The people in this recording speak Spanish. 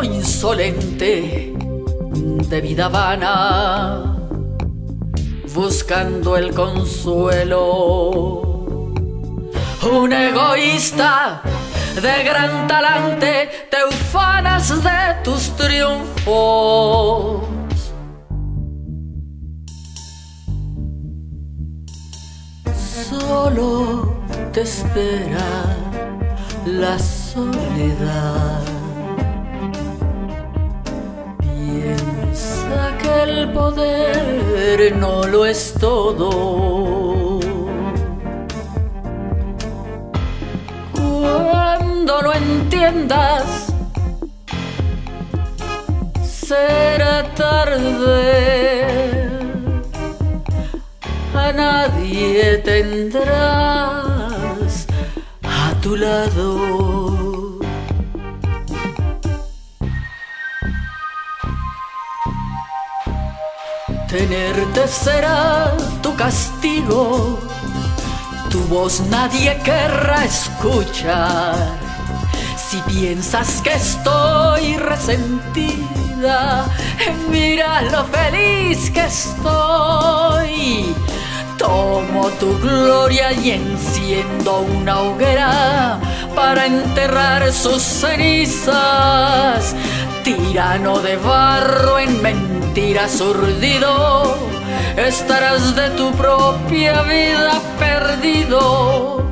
Insolente de vida vana, buscando el consuelo. Un egoísta de gran talante, te ufanas de tus triunfos. Solo te espera la soledad. El poder no lo es todo. Cuando lo entiendas, será tarde. A nadie tendrás a tu lado. Tenerte será tu castigo, tu voz nadie querrá escuchar. Si piensas que estoy resentida, mira lo feliz que estoy. Tomo tu gloria y enciendo una hoguera para enterrar sus cenizas. Tirano de barro en mentiras urdido, estarás de tu propia vida perdido